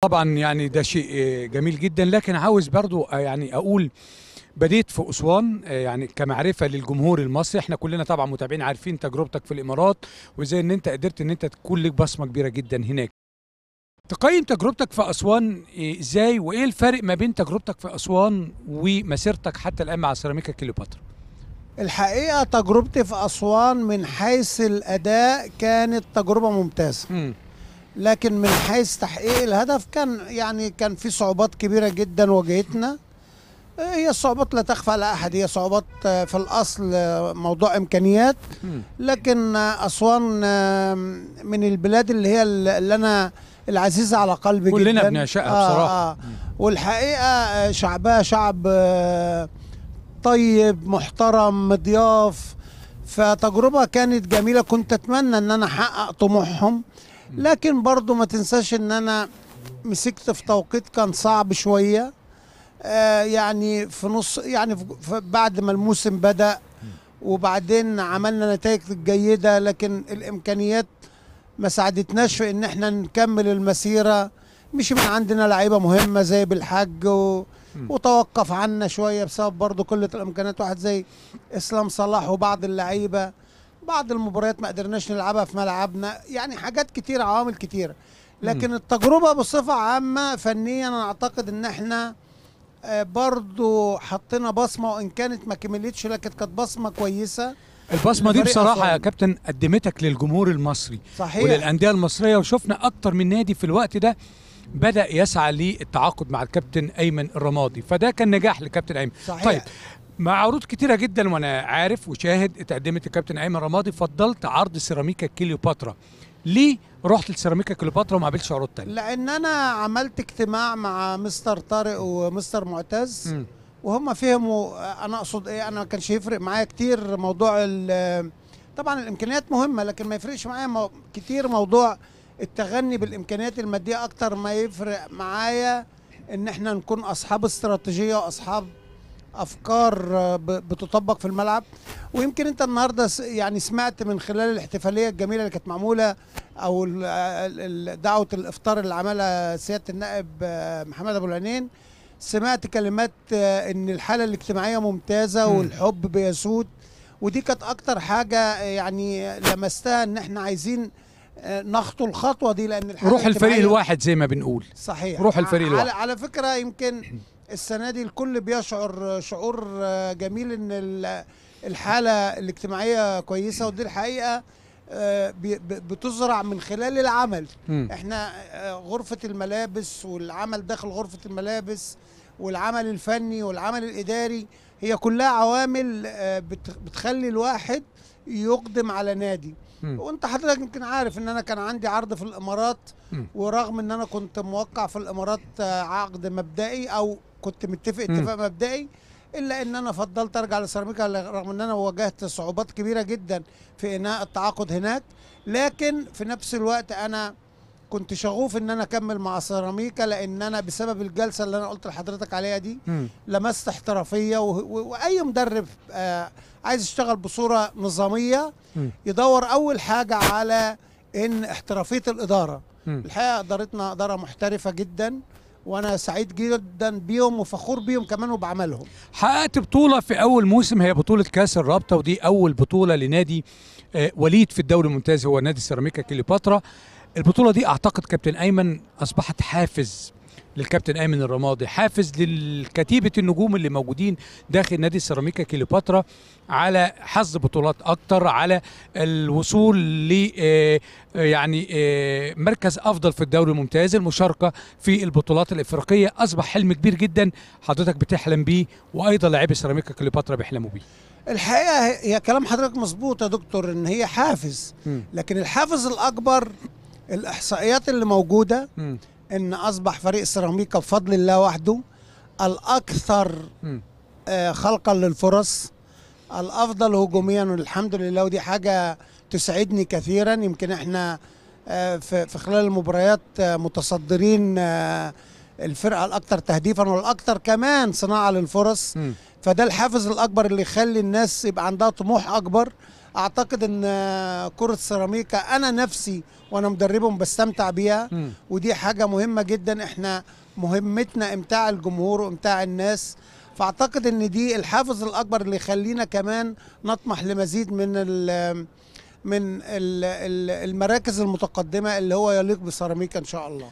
طبعا يعني ده شيء جميل جدا لكن عاوز برضو يعني أقول بديت في أسوان يعني كمعرفة للجمهور المصري. إحنا كلنا طبعا متابعين عارفين تجربتك في الإمارات وإزاي إن أنت قدرت إن أنت تكون لك بصمة كبيرة جدا هناك. تقيم تجربتك في أسوان إزاي؟ وإيه الفرق ما بين تجربتك في أسوان ومسيرتك حتى الآن مع سيراميكا كليوباترا؟ الحقيقة تجربتي في أسوان من حيث الأداء كانت تجربة ممتازة. مم. لكن من حيث تحقيق الهدف كان يعني كان في صعوبات كبيرة جدا واجهتنا. آه، هي الصعوبات لا تخفى على أحد هي صعوبات آه، في الأصل آه، موضوع إمكانيات. لكن آه، أسوان آه، من البلاد اللي هي اللي أنا العزيزة على قلبي كلنا جدا بنعشقها بصراحة. آه. والحقيقة آه، شعبها شعب آه، طيب محترم مضياف فتجربة كانت جميلة كنت أتمنى أن أنا أحقق طموحهم. لكن برضو ما تنساش أن أنا مسكت في توقيت كان صعب شوية. آه يعني في نص يعني في بعد ما الموسم بدأ وبعدين عملنا نتائج جيدة لكن الإمكانيات ما ساعدتناش في إن إحنا نكمل المسيرة. مش من عندنا لعيبة مهمة زي بالحج و... وتوقف عنا شوية بسبب برضه قلة الإمكانيات. واحد زي إسلام صلاح وبعض اللعيبة. بعض المباريات ما قدرناش نلعبها في ملعبنا يعني حاجات كتير عوامل كتيره لكن التجربة بصفة عامة فنيا أنا أعتقد إن إحنا آه، برضو حطينا بصمة وإن كانت ما كملتش لكن كانت بصمة كويسة. البصمة دي بصراحة يا أسوان. كابتن قدمتك للجمهور المصري صحيح. وللأندية المصرية وشفنا أكتر من نادي في الوقت ده بدأ يسعى للتعاقد مع الكابتن أيمن الرمادي فده كان نجاح لكابتن أيمن. صحيح. طيب مع عروض كتيرة جدا وأنا عارف وشاهد اتقدمت الكابتن أيمن رمادي فضلت عرض سيراميكا كليوباترا. ليه رحت لسيراميكا كليوباترا وما قابلتش عروض تانية؟ لأن أنا عملت اجتماع مع مستر طارق ومستر معتز مم. وهم فهموا أنا أقصد إيه أنا ما كانش يفرق معايا كتير موضوع طبعا الإمكانيات مهمة لكن ما يفرقش معايا كتير موضوع التغني بالإمكانيات المادية أكتر ما يفرق معايا إن إحنا نكون أصحاب استراتيجية وأصحاب أفكار آه، بتطبق في الملعب ويمكن أنت النهارده يعني سمعت من خلال الاحتفالية الجميلة اللي كانت معمولة أو دعوة الإفطار اللي عملها سيادة النائب آه، محمد أبو العينين سمعت كلمات آه، إن الحالة الاجتماعية ممتازة مم. والحب بيسود ودي كانت أكتر حاجة يعني لمستها إن إحنا عايزين نخطو الخطوة دي لأن روح الفريق الواحد زي ما بنقول صحيح روح الفريق على, الواحد. على فكرة يمكن السنة دي الكل بيشعر شعور آه، جميل إن ال- الحالة الاجتماعية كويسة ودي الحقيقة آه، بتزرع من خلال العمل مم. إحنا آه، غرفة الملابس والعمل داخل غرفة الملابس والعمل الفني والعمل الإداري هي كلها عوامل آه، بت- بتخلي الواحد يقدم على نادي مم. وانت حضرتك يمكن عارف ان أنا كان عندي عرض في الامارات مم. ورغم ان أنا كنت موقع في الامارات آه، عقد مبدئي أو كنت متفق. اتفاق مبدئي الا ان أنا فضلت ارجع لسيراميكا رغم ان أنا واجهت صعوبات كبيرة جدا في انهاء التعاقد هناك لكن في نفس الوقت أنا كنت شغوف إن أنا أكمل مع سيراميكا لأن أنا بسبب الجلسة اللي أنا قلت لحضرتك عليها دي. لمست احترافية و... و... وأي مدرب آه عايز يشتغل بصورة نظامية مم. يدور أول حاجة على إن احترافية الإدارة مم. الحقيقة إدارتنا إدارة محترفة جدا وأنا سعيد جدا بيهم وفخور بيهم كمان وبعملهم حققت بطولة في أول موسم هي بطولة كأس الرابطة ودي أول بطولة لنادي آه، وليد في الدوري الممتاز هو نادي سيراميكا كليوباترا البطولة دي أعتقد كابتن أيمن أصبحت حافز للكابتن أيمن الرمادي حافز للكتيبة النجوم اللي موجودين داخل نادي سيراميكا كليوباترا على حظ بطولات أكتر على الوصول ل آه، يعني آه، مركز أفضل في الدوري الممتاز المشاركة في البطولات الإفريقية. أصبح حلم كبير جدا حضرتك بتحلم بيه وأيضا لاعبي سيراميكا كليوباترا بيحلموا بيه. الحقيقة هي كلام حضرتك مظبوط يا دكتور إن هي حافز لكن الحافز الأكبر الإحصائيات اللي موجودة مم. إن أصبح فريق سيراميكا بفضل الله وحده الأكثر. آه، خلقا للفرص الأفضل هجوميا والحمد لله ودي حاجة تسعدني كثيرا يمكن إحنا آه، في خلال المباريات آه، متصدرين آه، الفرقة الأكثر تهديفا والأكثر كمان صناعة للفرص مم. فده الحافز الأكبر اللي يخلي الناس يبقى عندها طموح أكبر. أعتقد إن كرة السيراميكا أنا نفسي وأنا مدربهم بستمتع بيها. ودي حاجة مهمة جدا. إحنا مهمتنا إمتاع الجمهور وإمتاع الناس. فأعتقد إن دي الحافز الأكبر اللي يخلينا كمان نطمح لمزيد من ال من ال- ال- المراكز المتقدمة اللي هو يليق بسيراميكا إن شاء الله.